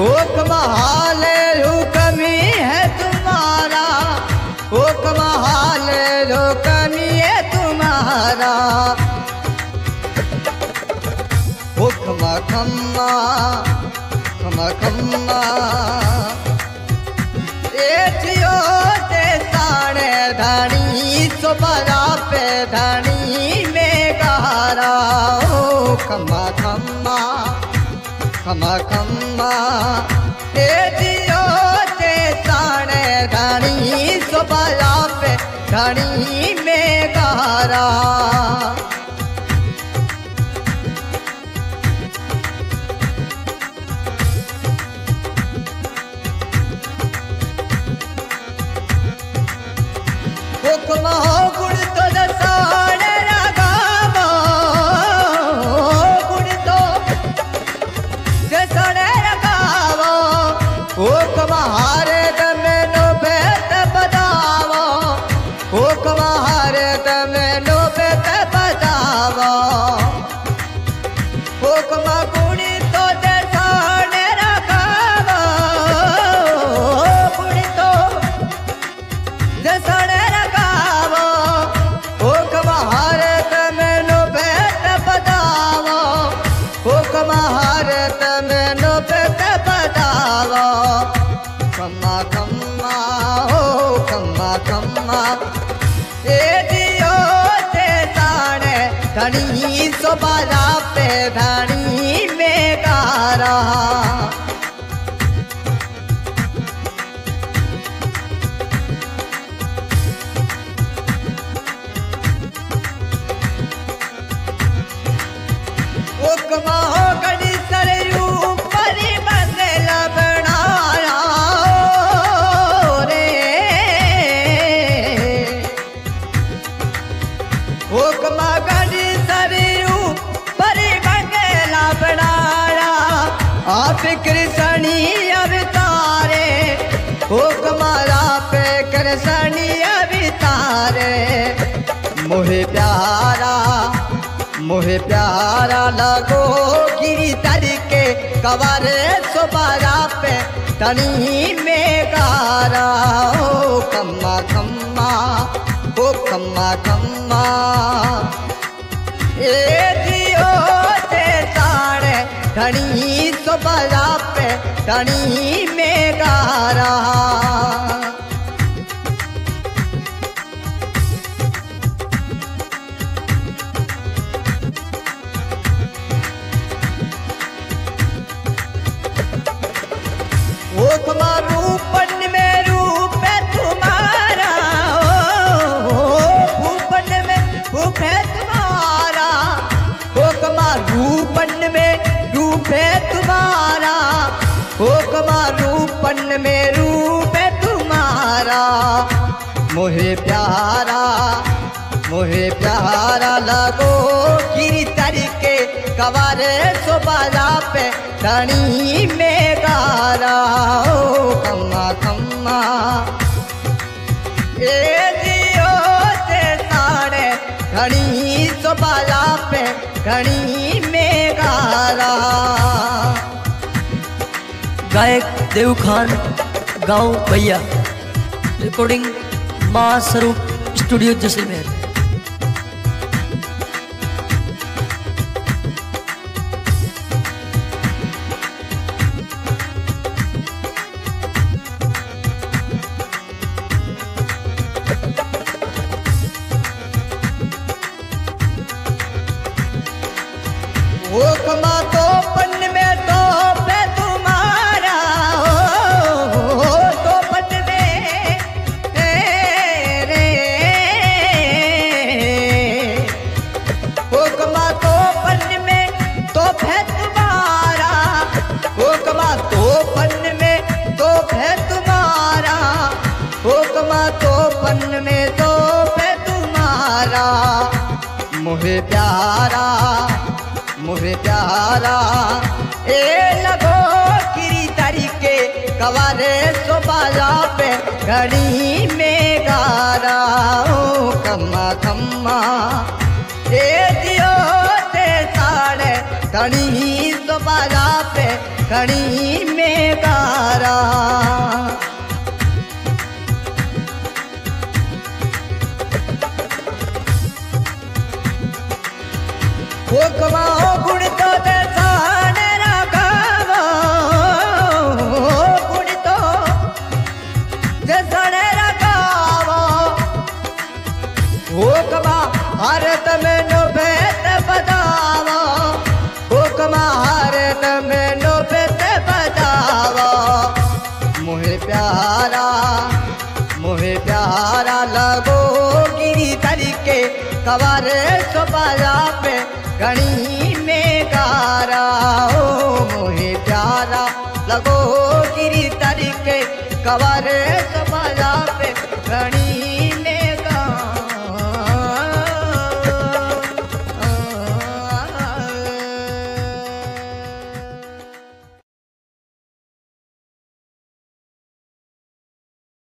Okay Mahale लो कमी है तुम्हारा। ओक महाले लो कमी है तुम्हारा। ओ खमा खम्मा खमा खम्मा एठियो सुबरा पे धणी खमा खम्मा ए जियो ते साणे धनी सुबरा पे धनी में गारा हुक्म गुण हुक्म में बेट कम्मा कम्मा हो कम्मा कम्मा दियो ते ताणे सोबारा पे धनी में गारा हुक्मारा पे कर कृष्णी अवतारे मोहे प्यारा मोहे प्यारा लगो गिरी तर के कवर सुबारा पे तनी में गारा ओ कम्मा कम्मा ओ कम्मा कम्मा ए जियो ते धनी सुबारा पे तनी में गारा वो वो तुम्हारा रूपन में रूप है तुम्हारा। मोहे प्यारा मोहे प्यारा लगो गिरी के कवारे सुबारा पे धनी में गारा। ओ कम्मा कम्मा जियो ते साड़े धनी सुबारा पे धनी में गारा। गायक देव खान गाँव भैया। रिकॉर्डिंग माँ स्वरूप स्टूडियो जैसलमेर। हुक्मा तो पन में तो पे तुम्हारा मुहे प्यारा मुहे प्यारा। ए लगो किरी तरीके, कवारे सोबारा पे, घड़ी में गारा। ओ कम्मा कम्मा ए दियो ते साड़े, घड़ी सोबारा पे, घड़ी में गारा। सवार सबारा पे घड़ी में गारा हो मोहे प्यारा लगो गिरी तरीके कवर सबारा पे घड़ी